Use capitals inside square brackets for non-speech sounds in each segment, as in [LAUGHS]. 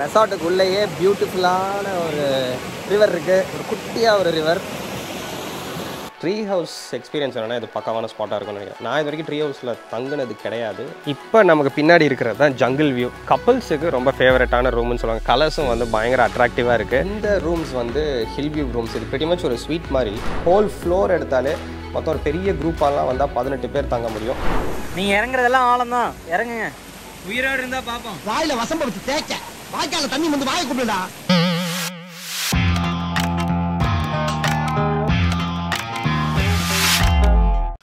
ரெசார்ட்டுக்குள்ளேயே பியூட்டிஃபுல்லான ஒரு ரிவர் இருக்குது ஒரு குட்டியாக ஒரு ரிவர் ட்ரீ ஹவுஸ் எக்ஸ்பீரியன்ஸ் வேணும்னா இது பக்காவான ஸ்பாட்டாக இருக்கும்னு நினைக்கிறேன். நான் இது வரைக்கும் ட்ரீ ஹவுஸில் தங்குனது கிடையாது. இப்போ நமக்கு பின்னாடி இருக்கிறது தான் ஜங்கிள் வியூ கப்பல்ஸுக்கு ரொம்ப ஃபேவரட்டான ரூம்னு சொல்லுவாங்க. கலர்ஸும் வந்து பயங்கர அட்ராக்டிவாக இருக்குது இந்த ரூம்ஸ் வந்து ஹில் வியூ ரூம்ஸ் இது pretty much ஒரு ஸ்வீட் மாதிரி. ஹோல் ஃப்ளோர் எடுத்தாலே மொத்தம் ஒரு பெரிய குரூப்பாலாம் வந்தால் பதினெட்டு பேர் தங்க முடியும். நீங்க இறங்குறதெல்லாம் ஆழம் தான் இறங்குங்க. உயிரோடு இருந்தா பாப்போம். வாயில வசம்ப வச்சு தேய்க்க. வாய்க்கால தண்ணி வந்து வாயை கூப்பிடுடா.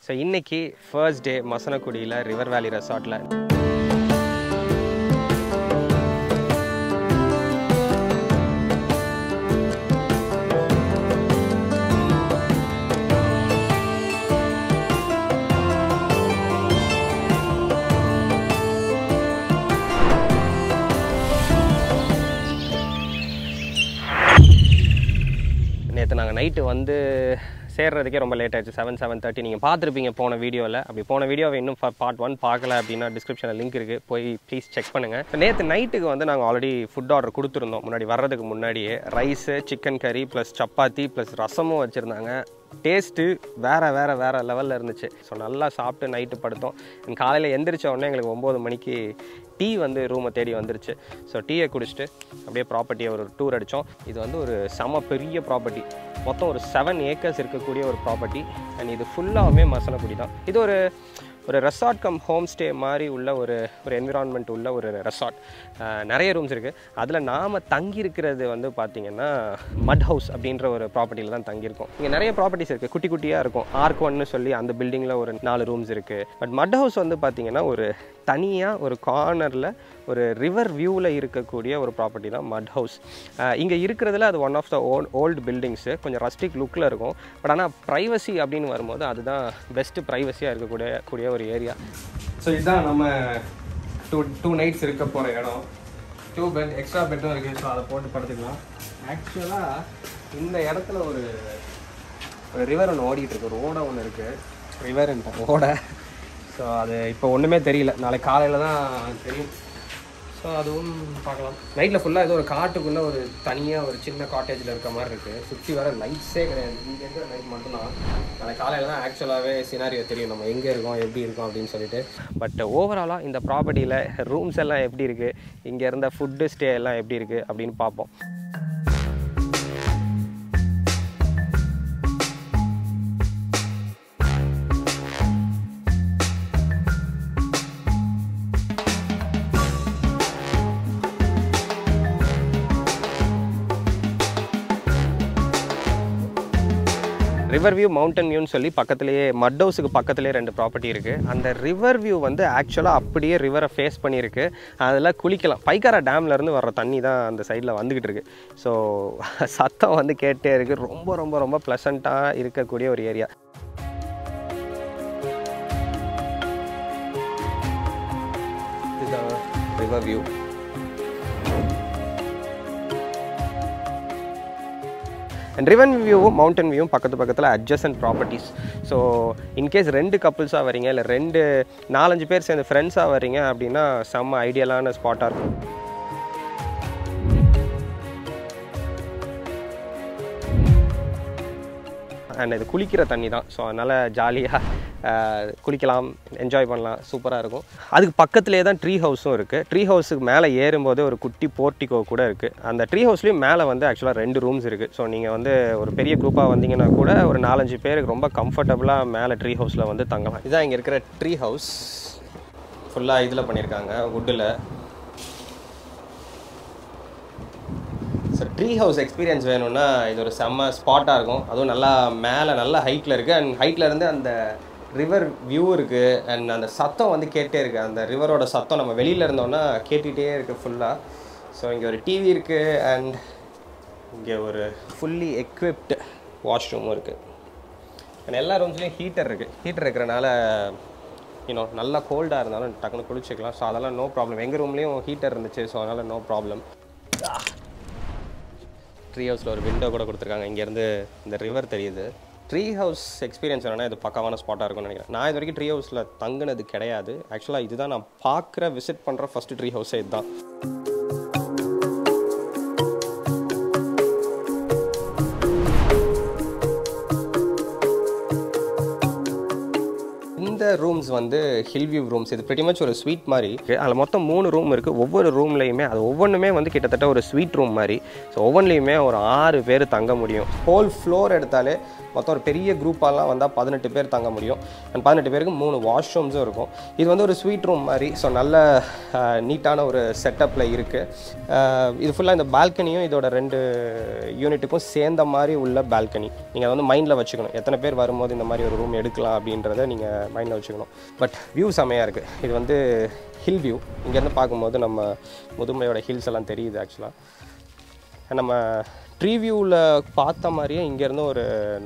ஸோ இன்னைக்கு ஃபர்ஸ்ட் டே மசனக்குடியில் ரிவர் வேலி ரெசார்ட்டில் நேற்று நாங்கள் நைட்டு வந்து சேர்றதுக்கே ரொம்ப லேட் ஆயிடுச்சு. செவன் செவன் தேர்ட்டி நீங்கள் பார்த்துருப்பீங்க போன வீடியோவில் அப்படி போன வீடியோவை இன்னும் பார்ட் ஒன் பார்க்கல அப்படின்னா டிஸ்கிரிப்ஷனில் லிங்க் இருக்குது போய் ப்ளீஸ் செக் பண்ணுங்கள் இப்போ நேற்று நைட்டுக்கு வந்து நாங்கள் ஆல்ரெடி ஃபுட் ஆர்டர் கொடுத்துருந்தோம். முன்னாடி வர்றதுக்கு முன்னாடியே. ரைஸு சிக்கன் கறி ப்ளஸ் சப்பாத்தி ப்ளஸ் ரசமும் வச்சுருந்தாங்க. டேஸ்ட்டு வேறு வேறு வேறு லெவலில் இருந்துச்சு. ஸோ நல்லா சாப்பிட்டு நைட்டு படுத்தோம். And காலையில் எந்திரிச்ச உடனே எங்களுக்கு ஒம்பது மணிக்கு டீ வந்து ரூமை தேடி வந்துருச்சு. ஸோ டீயை குடிச்சிட்டு அப்படியே ப்ராப்பர்ட்டியை ஒரு டூர் அடித்தோம் இது வந்து ஒரு செம பெரிய ப்ராப்பர்ட்டி மொத்தம் ஒரு செவன் ஏக்கர்ஸ் இருக்கக்கூடிய ஒரு ப்ராப்பர்ட்டி அண்ட் இது ஃபுல்லாகவுமே மசனக்குடி தான். இது ஒரு ஒரு ரெசார்ட் கம் ஹோம் ஸ்டே மாதிரி உள்ள ஒரு ஒரு என்விரான்மெண்ட் உள்ள ஒரு ரெசார்ட் நிறைய ரூம்ஸ் இருக்குது அதில் நாம் தங்கியிருக்கிறது வந்து பார்த்திங்கன்னா மட் ஹவுஸ் அப்படின்ற ஒரு ப்ராப்பர்ட்டியில் தான் தங்கியிருக்கோம். இங்கே நிறைய ப்ராப்பர்ட்டிஸ் இருக்குது குட்டி குட்டியாக இருக்கும். ஆர்க் ஒன்னு சொல்லி அந்த பில்டிங்கில் ஒரு நாலு ரூம்ஸ் இருக்குது பட் மட் ஹவுஸ் வந்து பார்த்திங்கன்னா ஒரு தனியாக ஒரு கார்னரில் ஒரு ரிவர் வியூவில் இருக்கக்கூடிய ஒரு ப்ராப்பர்ட்டி தான் மட் ஹவுஸ் இங்கே இருக்கிறதுல அது one of the old old buildings கொஞ்சம் ரஸ்டிக் லுக்கில் இருக்கும். பட் ஆனால் ப்ரைவசி அப்படின்னு வரும்போது அதுதான் பெஸ்ட்டு ப்ரைவசியாக இருக்கக்கூடிய கூடிய ஒரு ஏரியா ஸோ இதுதான் நம்ம டூ டூ நைட்ஸ் இருக்க போகிற இடம். டூ பெட் எக்ஸ்ட்ரா பெட்டும் இருக்குது ஸோ அதை போட்டு படுத்துக்கலாம். ஆக்சுவலாக இந்த இடத்துல ஒரு ஒரு ரிவர் ஒன்று ஓடிட்டு இருக்கு. ரோட ஒன்று இருக்குது ரிவர் ஓடை. ஸோ அது இப்போ ஒன்றுமே தெரியல. நாளைக்கு காலையில் தான் தெரியும். ஸோ அதுவும் பார்க்கலாம். நைட்டில் ஃபுல்லாக ஏதோ ஒரு காட்டுக்குள்ளே ஒரு தனியாக ஒரு சின்ன காட்டேஜில் இருக்க மாதிரி இருக்குது சுற்றி வர லைட்ஸே கிடையாது. இங்கே இருக்கிற லைட் மட்டும்தான். நாளைக்கு காலையில் தான் ஆக்சுவலாகவே சினாரியோ தெரியும். நம்ம எங்கே இருக்கோம் எப்படி இருக்கோம் அப்படின்னு சொல்லிட்டு. பட் ஓவராலாக இந்த ப்ராப்பர்ட்டியில் ரூம்ஸ் எல்லாம் எப்படி இருக்குது இங்கே இருந்த ஃபுட்டு ஸ்டே எல்லாம் எப்படி இருக்குது அப்படின்னு பார்ப்போம். ரிவர் வியூ மவுண்டன் வியூன்னு சொல்லி பக்கத்துலேயே மட் ஹவுஸுக்கு பக்கத்துலேயே ரெண்டு ப்ராப்பர்ட்டி இருக்குது அந்த ரிவர் வியூ வந்து ஆக்சுவலாக அப்படியே ரிவரை ஃபேஸ் பண்ணியிருக்கு. அதில் குளிக்கலாம். பைக்காரா டேம்லேருந்து வர்ற தண்ணி தான் அந்த சைடில் வந்துக்கிட்டு இருக்கு. ஸோ [LAUGHS] சத்தம் வந்து கேட்டே இருக்குது ரொம்ப ரொம்ப ரொம்ப ப்ளசண்ட்டாக இருக்கக்கூடிய ஒரு ஏரியா இதுதான் ரிவர் வியூ அண்ட் ரிவன் வியூவும் மவுண்டன் வியூவும் பக்கத்து பக்கத்தில் அட்ஜசன்ட் ப்ராப்பர்ட்டிஸ் ஸோ இன்கேஸ் ரெண்டு கப்புள்ஸாக வரீங்க இல்லை ரெண்டு நாலஞ்சு பேர் சேர்ந்து ஃப்ரெண்ட்ஸாக வரீங்க அப்படின்னா செம்ம ஐடியலான ஸ்பாட்டாக இருக்கும். அண்ட் இது குளிக்கிற தண்ணி தான். ஸோ அதனால் ஜாலியாக குளிக்கலாம் என்ஜாய் பண்ணலாம் சூப்பராக இருக்கும். அதுக்கு பக்கத்துலேயே தான் ட்ரீ ஹவுஸும் இருக்குது ட்ரீ ஹவுஸுக்கு மேலே ஏறும்போது ஒரு குட்டி போர்ட்டிகோ கூட இருக்குது அந்த ட்ரீ ஹவுஸ்லேயும் மேலே வந்து ஆக்சுவலாக ரெண்டு ரூம்ஸ் இருக்குது ஸோ நீங்கள் வந்து ஒரு பெரிய குரூப்பாக வந்தீங்கன்னா கூட ஒரு நாலஞ்சு பேருக்கு ரொம்ப கம்ஃபர்டபுளாக மேலே ட்ரீ ஹவுஸில் வந்து தங்கலாம். இதான் இங்கே இருக்கிற ட்ரீ ஹவுஸ் ஃபுல்லாக இதில் பண்ணியிருக்காங்க வுட்டில் ஸோ ட்ரீ ஹவுஸ் எக்ஸ்பீரியன்ஸ் வேணும்னா இது ஒரு செம்ம ஸ்பாட்டாக இருக்கும். அதுவும் நல்லா மேலே நல்லா ஹைட்டில் இருக்குது அண்ட் ஹைட்டில் இருந்து அந்த ரிவர் வியூ இருக்குது அண்ட் அந்த சத்தம் வந்து கேட்டே இருக்குது அந்த ரிவரோட சத்தம் நம்ம வெளியில் இருந்தோம்னா கேட்டுகிட்டே இருக்குது ஃபுல்லாக ஸோ இங்கே ஒரு டிவி இருக்குது அண்ட் இங்கே ஒரு ஃபுல்லி எக்விப்டு வாஷ்ரூமும் இருக்குது அண்ட் எல்லா ரூம்ஸ்லேயும் ஹீட்டர் இருக்குது ஹீட்டர் இருக்கிறனால இன்னும் நல்லா கோல்டாக இருந்தாலும் டக்குன்னு குளிச்சிக்கலாம். ஸோ அதெல்லாம் நோ ப்ராப்ளம் எங்கள் ரூம்லேயும் ஹீட்டர் இருந்துச்சு ஸோ அதனால் நோ ப்ராப்ளம் ட்ரீ ஹவுஸில் ஒரு விண்டோ கூட கொடுத்துருக்காங்க. இங்கேருந்து இந்த ரிவர் தெரியுது. ட்ரீ ஹவுஸ் எக்ஸ்பீரியன்ஸ் என்னென்னா இது பக்காவான ஸ்பாட்டாக இருக்கும்னு நினைக்கிறேன். நான் இது வரைக்கும் ட்ரீ ஹவுஸில் தங்கினது கிடையாது. ஆக்சுவலாக இதுதான் நான் பார்க்குற விசிட் பண்ணுற ஃபஸ்ட்டு ட்ரீ ஹவுஸே இதுதான் இந்த ரூம்ஸ் வந்து ஹில்வியூ ரூம்ஸ் இது பிரிட்டி மச் ஒரு ஸ்வீட் மாதிரி. அதில் மொத்தம் மூணு ரூம் இருக்குது ஒவ்வொரு ரூம்லேயுமே அது ஒவ்வொன்றுமே வந்து கிட்டத்தட்ட ஒரு ஸ்வீட் ரூம் மாதிரி. ஸோ ஒவ்வொன்றுலேயுமே ஒரு ஆறு பேர் தங்க முடியும். ஹோல் ஃப்ளோர் எடுத்தாலே மொத்தம் ஒரு பெரிய குரூப்பாலாம் வந்தால் பதினெட்டு பேர் தங்க முடியும். அண்ட் பதினெட்டு பேருக்கு மூணு வாஷ்ரூம்ஸும் இருக்கும். இது வந்து ஒரு ஸ்வீட் ரூம் மாதிரி. ஸோ நல்ல நீட்டான ஒரு செட்டப்பில் இருக்குது இது ஃபுல்லாக இந்த பால்கனியும் இதோட ரெண்டு யூனிட்டுக்கும் சேர்ந்த மாதிரி உள்ள பால்கனி நீங்கள் வந்து மைண்டில் வச்சுக்கணும். எத்தனை பேர் வரும்போது இந்த மாதிரி ஒரு ரூம் எடுக்கலாம் அப்படின்றத நீங்கள் மைண்டில் வச்சுக்கணும். பட் வியூ செமையாக இருக்குது இது வந்து ஹில் வியூ இங்கேருந்து பார்க்கும்போது நம்ம முதுமையோட ஹில்ஸ் எல்லாம் தெரியுது ஆக்சுவலாக நம்ம ட்ரீ வியூவில் பார்த்த மாதிரியே இங்கேருந்து ஒரு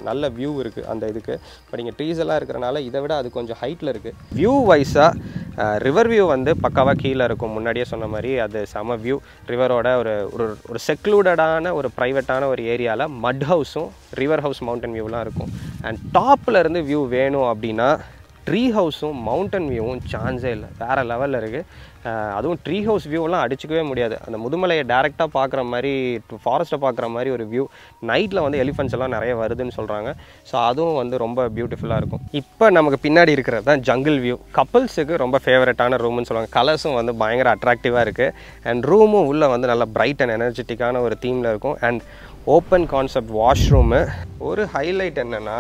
நல்ல வியூ இருக்குது அந்த இதுக்கு. பட் இங்கே ட்ரீஸ் எல்லாம் இருக்கிறனால இதை விட அது கொஞ்சம் ஹைட்டில் இருக்குது வியூ வைஸாக ரிவர் வியூ வந்து பக்காவாக கீழே இருக்கும். முன்னாடியே சொன்ன மாதிரி அது செம வியூ ரிவரோட ஒரு ஒரு ஒரு செக்லூடடான ஒரு ப்ரைவேட்டான ஒரு ஏரியாவில் மட் ஹவுஸும் ரிவர் ஹவுஸ் மவுண்டன் வியூலாம் இருக்கும். அண்ட் டாப்பில் இருந்து வியூ வேணும் அப்படின்னா ட்ரீ ஹவுஸும் மவுண்டன் வியூவும் சான்ஸே இல்லை. வேறு லெவலில் இருக்குது அதுவும் ட்ரீ ஹவுஸ் வியூவெலாம் அடிச்சுக்கவே முடியாது. அந்த முதுமலையை டேரெக்டாக பார்க்குற மாதிரி ஃபாரஸ்ட்டை பார்க்குற மாதிரி ஒரு வியூ நைட்டில் வந்து எலிஃபென்ட்ஸ் எல்லாம் நிறைய வருதுன்னு சொல்கிறாங்க ஸோ அதுவும் வந்து ரொம்ப பியூட்டிஃபுல்லாக இருக்கும். இப்போ நமக்கு பின்னாடி இருக்கிறது தான் ஜங்கிள் வியூ கப்பல்ஸுக்கு ரொம்ப ஃபேவரட்டான ரூம்னு சொல்லுவாங்க. கலர்ஸும் வந்து பயங்கர அட்ராக்டிவாக இருக்குது அண்ட் ரூமும் உள்ளே வந்து நல்லா பிரைட் அண்ட் எனர்ஜெட்டிக்கான ஒரு தீமில் இருக்கும். அண்ட் ஓப்பன் கான்செப்ட் வாஷ்ரூமு ஒரு ஹைலைட் என்னென்னா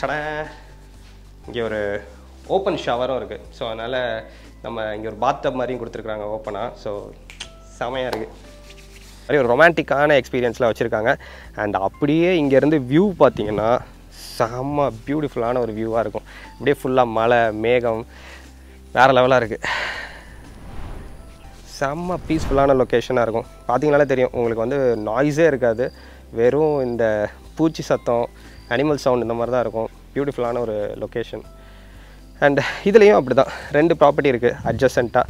டடா இங்கே ஒரு ஓப்பன் ஷவரும் இருக்குது ஸோ அதனால் நம்ம இங்கே ஒரு பாத்தப் மாதிரியும் கொடுத்துருக்குறாங்க ஓப்பனாக ஸோ செமையாக இருக்குது மாதிரி ஒரு ரொமான்டிக்கான எக்ஸ்பீரியன்ஸ்லாம் வச்சுருக்காங்க. அண்ட் அப்படியே இங்கேருந்து வியூ பார்த்தீங்கன்னா செம்ம பியூட்டிஃபுல்லான ஒரு வியூவாக இருக்கும். அப்படியே ஃபுல்லாக மலை மேகம் வேறு லெவலாக இருக்குது செம்ம பீஸ்ஃபுல்லான லொக்கேஷனாக இருக்கும். பார்த்தீங்கனாலே தெரியும் உங்களுக்கு வந்து நாய்ஸே இருக்காது. வெறும் இந்த பூச்சி சத்தம் அனிமல் சவுண்ட் இந்த மாதிரி தான் இருக்கும் பியூட்டிஃபுல்லான ஒரு லொக்கேஷன் அண்ட் இதுலேயும் அப்படி தான் ரெண்டு ப்ராப்பர்ட்டி இருக்குது அட்ஜசண்ட்டாக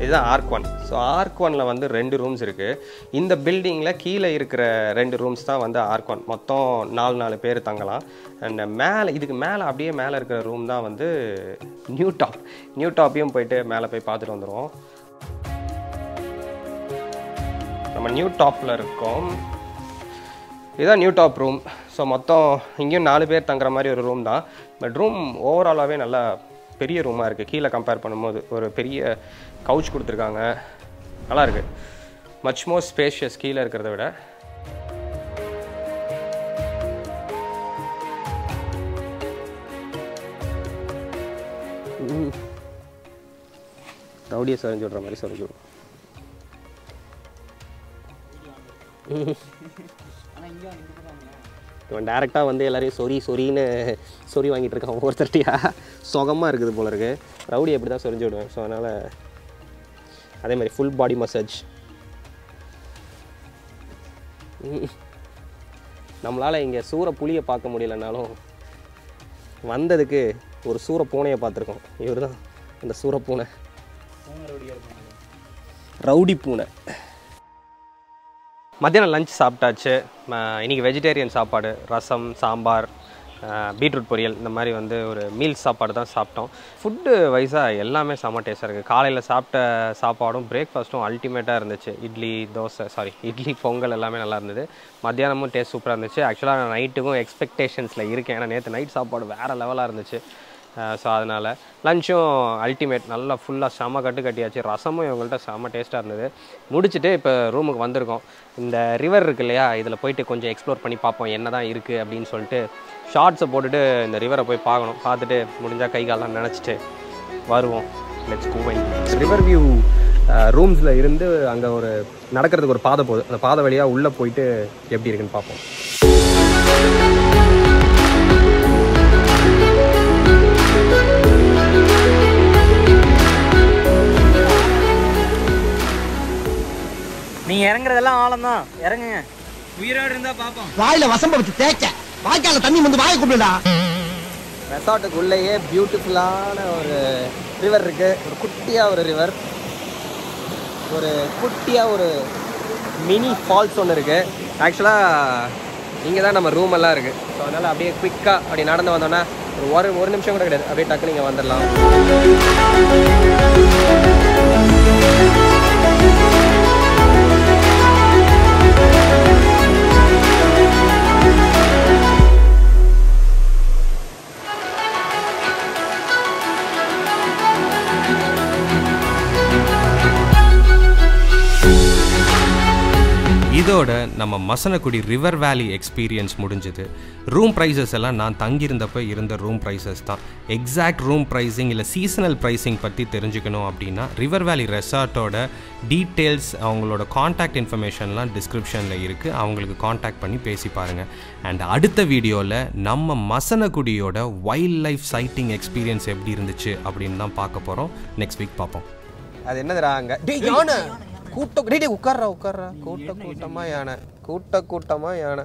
இதுதான் ஆர்க் ஒன் ஸோ ஆர்க் ஒனில் வந்து ரெண்டு ரூம்ஸ் இருக்குது இந்த பில்டிங்கில் கீழே இருக்கிற ரெண்டு ரூம்ஸ் தான் வந்து ஆர்க் ஒன் மொத்தம் நாலு நாலு பேர் தங்கலாம். அண்ட் மேலே இதுக்கு மேலே அப்படியே மேலே இருக்கிற ரூம் தான் வந்து நியூ டாப் நியூ டாப்பையும் போயிட்டு மேலே போய் பார்த்துட்டு வந்துடுவோம் நம்ம நியூ டாப்பில் இருக்கோம். இதுதான் நியூ டாப் ரூம் ஸோ மொத்தம் இங்கேயும் நாலு பேர் தங்குற மாதிரி ஒரு ரூம் தான். பட் ரூம் ஓவராலாகவே நல்லா பெரிய ரூமாக இருக்குது கீழே கம்பேர் பண்ணும்போது ஒரு பெரிய கவுச் கொடுத்துருக்காங்க. நல்லா இருக்குது மச் மோர் ஸ்பேஷியஸ் கீழே இருக்கிறத விட. ரவுடியை சொரிஞ்சு விட்ற மாதிரி சொரிஞ்சு விடும் இவன் டேரெக்டாக வந்து எல்லாரையும் சொறி சொறின்னு சொறி வாங்கிட்டு இருக்கான் ஒவ்வொருத்தர்ட்டியா சுகமாக இருக்குது போல இருக்கு. ரவுடி அப்படி தான் சொரிஞ்சு விடுவேன். ஸோ அதனால் அதே மாதிரி ஃபுல் பாடி மசாஜ் நம்மளால் இங்கே சூற புளியை பார்க்க முடியலனாலும் வந்ததுக்கு ஒரு சூற பூனையை பார்த்துருக்கோம். இவர் தான் அந்த சூற பூனை. ரவுடி பூனை. மத்தியானம் லஞ்ச் சாப்பிட்டாச்சு. இன்றைக்கி வெஜிடேரியன் சாப்பாடு ரசம் சாம்பார் பீட்ரூட் பொரியல் இந்த மாதிரி வந்து ஒரு மீல்ஸ் சாப்பாடு தான் சாப்பிட்டோம். ஃபுட்டு வைஸாக எல்லாமே செம்ம டேஸ்ட்டாக இருக்குது காலையில் சாப்பிட்ட சாப்பாடும் பிரேக்ஃபாஸ்ட்டும் அல்டிமேட்டாக இருந்துச்சு. இட்லி தோசை சாரி [LAUGHS] இட்லி பொங்கல் எல்லாமே நல்லா இருந்தது. மத்தியானமும் டேஸ்ட் சூப்பராக இருந்துச்சு. ஆக்சுவலாக நான் நைட்டுக்கும் எக்ஸ்பெக்டேஷன்ஸில் இருக்கேன். ஏன்னா நேற்று நைட் சாப்பாடு வேறு லெவலாக இருந்துச்சு. ஸோ அதனால் லஞ்சும் அல்டிமேட் நல்லா ஃபுல்லாக செம கட்டு கட்டியாச்சு. ரசமும் இவங்கள்ட்ட செம டேஸ்ட்டாக இருந்தது. முடிச்சுட்டு இப்போ ரூமுக்கு வந்திருக்கோம். இந்த ரிவர் இருக்கு இல்லையா இதில் போயிட்டு கொஞ்சம் எக்ஸ்ப்ளோர் பண்ணி பார்ப்போம் என்ன தான் இருக்குது அப்படின்னு சொல்லிட்டு ஷார்ட்ஸை போட்டுட்டு இந்த ரிவரை போய் பார்க்கணும். பார்த்துட்டு முடிஞ்சால் கை காலெலாம் நினச்சிட்டு வருவோம். லெட்ஸ் கூவன் ரிவர் வியூ ரூம்ஸில் இருந்து அங்கே ஒரு நடக்கிறதுக்கு ஒரு பாதை போகுது. அந்த பாதை வழியாக உள்ளே போயிட்டு எப்படி இருக்குன்னு பார்ப்போம். நீங்க இறங்குறதெல்லாம் ஆழம் தான் இறங்குங்க. உயிரோடு இருந்தா பாப்போம். வாயில வசம்ப வச்சு தேய்ச்ச. வாய்க்கால தண்ணி வந்து வாயை கூப்பிடுடா. ரெசார்ட்டுக்குள்ளேயே பியூட்டிஃபுல்லான ஒரு ரிவர் இருக்குது ஒரு குட்டியாக ஒரு ரிவர் ஒரு குட்டியாக ஒரு மினி ஃபால்ஸ் ஒன்று இருக்குது ஆக்சுவலாக இங்கே தான் நம்ம ரூம் எல்லாம் இருக்குது ஸோ அதனால் அப்படியே குயிக்காக அப்படி நடந்து வந்தோன்னா ஒரு ஒரு நிமிஷம் கூட கிடையாது. அப்படியே டக்குனு இங்கே வந்துடலாம். நம்ம மசனக்குடி ரிவர் வேலி எக்ஸ்பீரியன்ஸ் முடிஞ்சுது. ரூம் ப்ரைஸஸ் எல்லாம் நான் தங்கியிருந்தப்ப இருந்த ரூம் ப்ரைஸஸ் தான். எக்ஸாக்ட் ரூம் ப்ரைஸிங் இல்லை சீசனல் ப்ரைஸிங் பற்றி தெரிஞ்சுக்கணும் அப்படின்னா ரிவர் வேலி ரெசார்ட்டோட டீட்டெயில்ஸ் அவங்களோட காண்டாக்ட் இன்ஃபர்மேஷன்லாம் டிஸ்கிரிப்ஷனில் இருக்குது அவங்களுக்கு காண்டாக்ட் பண்ணி பேசி பாருங்கள் அண்ட் அடுத்த வீடியோவில் நம்ம மசனக்குடியோட வைல்ட் லைஃப் சைட்டிங் எக்ஸ்பீரியன்ஸ் எப்படி இருந்துச்சு அப்படின்னு தான் பார்க்க போகிறோம் நெக்ஸ்ட் வீக் பார்ப்போம். அது என்னதுடா அங்க? டேய். யானை? கூட்ட டேய் உட்கார்றா உட்கார்றா. கூட்ட கூட்டமா யானை. கூட்ட கூட்டமா யானை.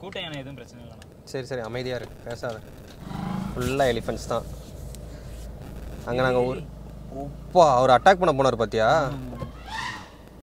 கூட்டம் எனக்கு எதுவும் பிரச்சனை இல்லைண்ணா. சரி சரி அமைதியா இருக்கு பேசாத. ஃபுல்லாக எலிஃபென்ட்ஸ் தான். அங்கே நாங்கள் ஒரு உப்பா அவர் அட்டாக் பண்ண போனார் பார்த்தியா